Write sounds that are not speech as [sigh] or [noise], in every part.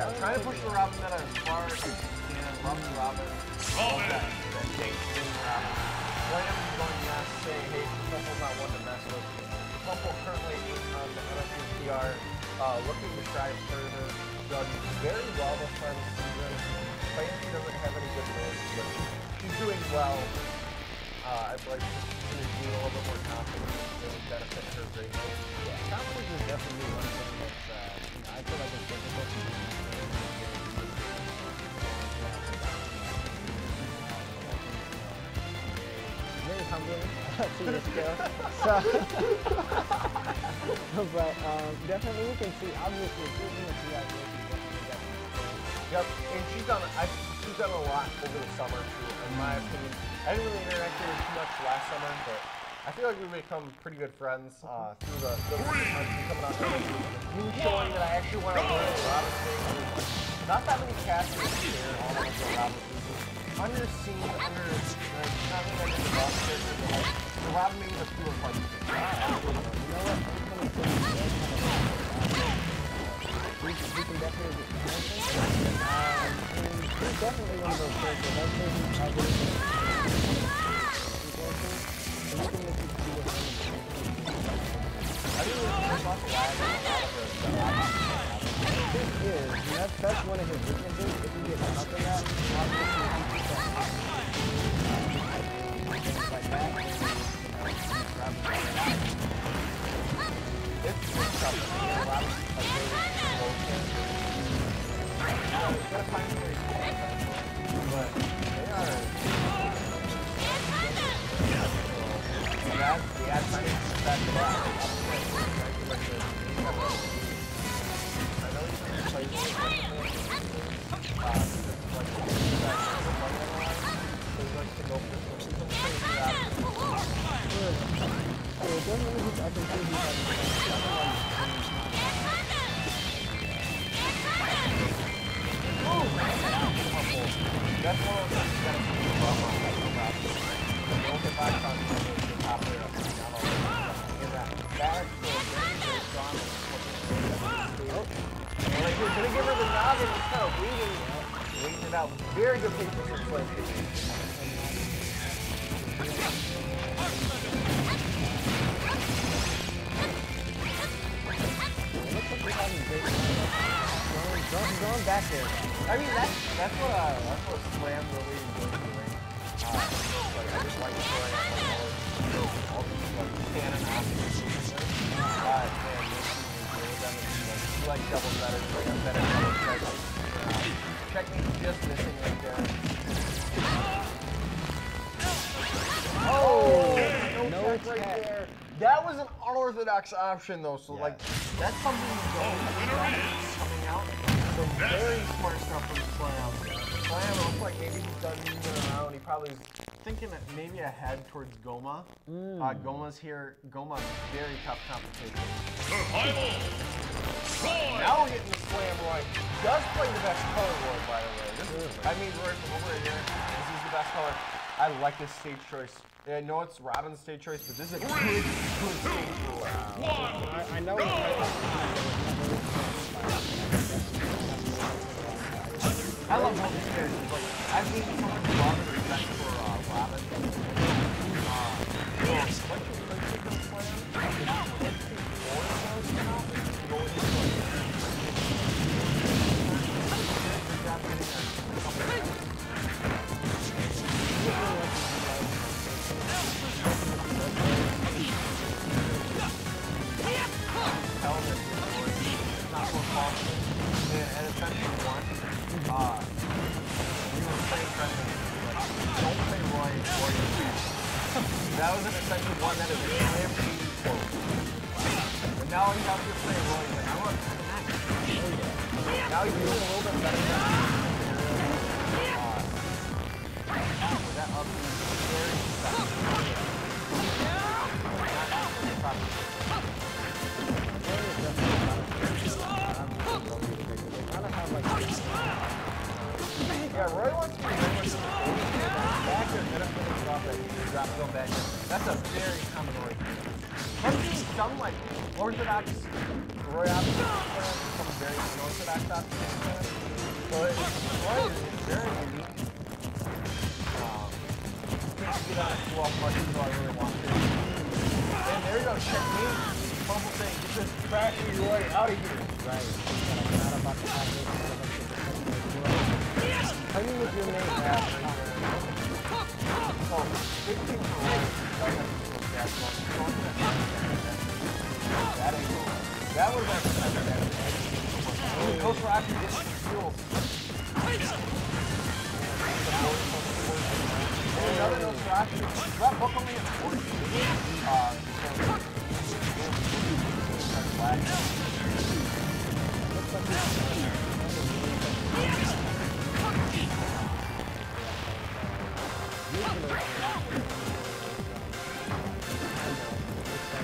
Yeah, trying to push the Robin meta as far as you can. Love the Robin. That, that Jake King Robin. Slam is going to say, hey, Pumple's not one to mess with. Pumple currently 8 on the NFU PR, uh, looking to strive further. Done very well this far this season. Fancy doesn't have any good moves, but she's doing well. Uh, I'd like to do a little bit more confidence. It would benefit her greatly. Yeah, confidence is definitely one thing that's, uh, you know, I feel like it's difficult to do. Very humbling [laughs] to your skill. So, [laughs] but um, definitely we can see, obviously, even if you guys look, you definitely got. Yep, and she's done I, she's done a lot over the summer too, in my opinion. I didn't really interact with her too much last summer, but I feel like we've become pretty good friends uh, through the, the uh, coming out there. Me showing that I actually want to learn a lot of things. Not that many casters here all of the Robin Under scene, under like not really like the boss characters, but like the Robin maybe the few of like You know what? I'm gonna say we can, we can definitely get. Um, definitely one of those characters. I'd say he's probably Anything that you can. I really off lag on a of the, the This is, and that's, that's one of his weaknesses. Thank you. Great going, going, back there. I mean, that's what uh. Uh, like I just like throwing out like. Uh, you like double better, like a better double check. Uh, technique just missing right there. Oh, no, No check right check. there. That was an unorthodox option though, so Yeah. like that's something you don't expect coming out. Some very smart stuff from Slam. Slam looks like maybe he's done moving around. He probably is thinking that maybe ahead towards Goma. Uh, Goma's here. Goma's very tough competition. Survival! Now we're getting the Slam Roy. Does play the best color Roy, by the way. This is, I mean, Roy from over here. This is the best color. I like this stage choice. I know it's Robin's stage choice, but this is a good, good stage. One! I, I know I love both these characters. Like, I've seen now you have to play Roy. I want to Now you're a little bit better than uh, that. Yeah, Roy wants to be very much back there, then up finish off that easy drop, go back. That's a very common Roy. I've seen some like orthodox Roy from a very unorthodox plan. But Roy is very unique. Um, on it too often much as I really want to. And there you go, checkmate. Pumple saying, get this trashy Roy out of here. Right. I'm not about to have this because I'm going to Tell me what your name is. So, 15 for Roy. That would have been better Those were actually getting fuel. Another for actually, that book only has 40. Uh,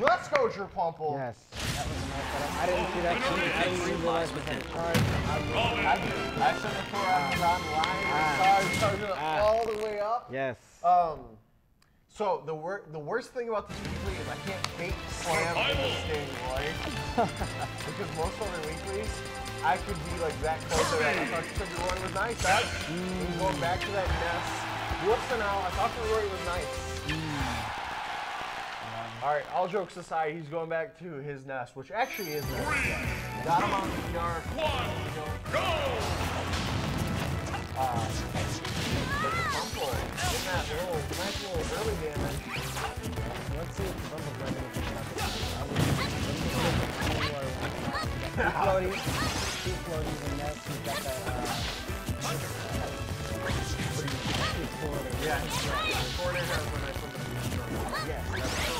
Let's go, Drew Pumple. Yes. That was a nice setup. I didn't see that coming. I didn't realize we had a charge. I, I before I was on the line, Ah. I started Ah. all the way up. Yes. Um, so the wor- the worst thing about this weekly is I can't fake slam this thing, right? because most other weeklies, I could be like that close. I thought Sugar Roy was nice. Huh? He's going back to that nest. Whoops and out. I thought Sugar Roy was nice. All right, all jokes aside, he's going back to his nest, which actually is nice. Got him on the yard. One, go! Uh, but the Pumple, getting that little, nice little early damage. Let's see if Pumple's got anything about this. I would let me look at Keep floating. Keep floating and that's he's got that uh. Yeah, Corner has when I put the Yes.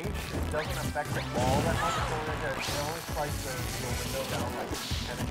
it doesn't affect the ball that much. A, it only spikes the, the window down like 10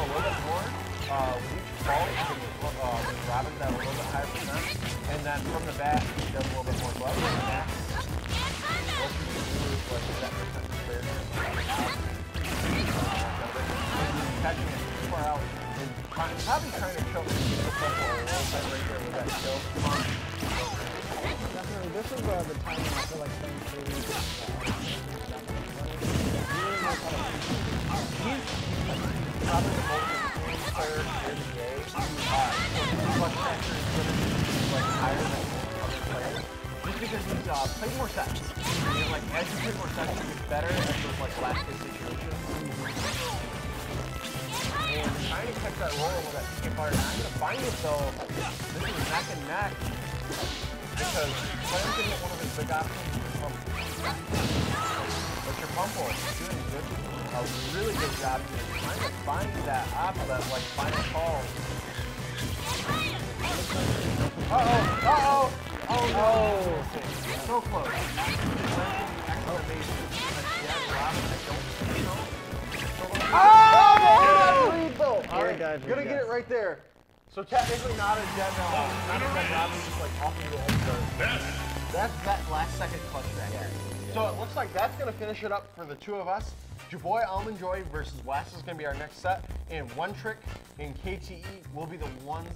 a little bit more. Uh, with each you can, uh, Robin, that a little bit higher percent. And then from the back, he does a little bit more glove. And that, what you can do is like that percent clear. Catching it too far out. Trying- probably trying to choke the a little bit right there with that kill. Definitely, this is uh, the time when I feel like things really get uh, really knows how to Uh, like players. Just because he's uh, played more sets. He's Kid Mortdecke gets better at those like last hit situations. And trying to catch that roller with that PK fire. Not gonna find it though. This is neck and neck. Because Slam's gonna get one of his big options pump. But your pumple is doing good. A really good job here. Trying to find that op, that like final call. Uh oh, uh oh, oh no. So close. Exclamation. Yeah, Robin, I don't you know. Oh! Alright, dodge, gonna get it right there. So technically not a dead now. Not a dead Robin, just like off into the home That's that last second clutch back here. So it looks like that's gonna finish it up for the two of us. Jaboy Almond Joy versus Wes is gonna be our next set, and One Trick and KTE will be the ones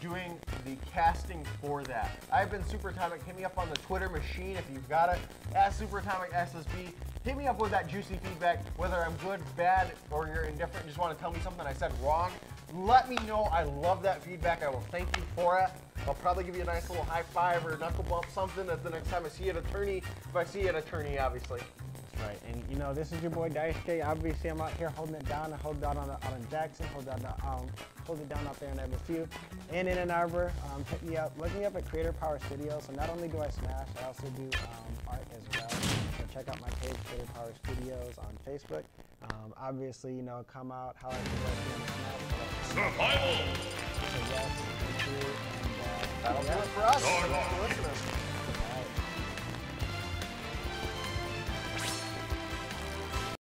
doing the casting for that. I've been Super Atomic. Hit me up on the Twitter machine if you've got it. At Super Atomic SSB. Hit me up with that juicy feedback, whether I'm good, bad, or you're indifferent. Just want to tell me something I said wrong. Let me know. I love that feedback. I will thank you for it. I'll probably give you a nice little high five or knuckle bump, something at the next time I see you at attorney. If I see you at attorney, obviously. Right, and you know, this is your boy Daisuke. Obviously, I'm out here holding it down. I hold it down on, out in Jackson, hold it down, um, hold it down out there in FSU, and in Ann Arbor. Um, hit me up, look me up at Creator Power Studio. So not only do I smash, I also do um, art as well. So check out my page, Creator Power Studios, on Facebook. Um, obviously, you know, come out, holler at me on Smash. Survival. So yes, thank you. And, uh, That'll do it for us. Darn. Let's do it.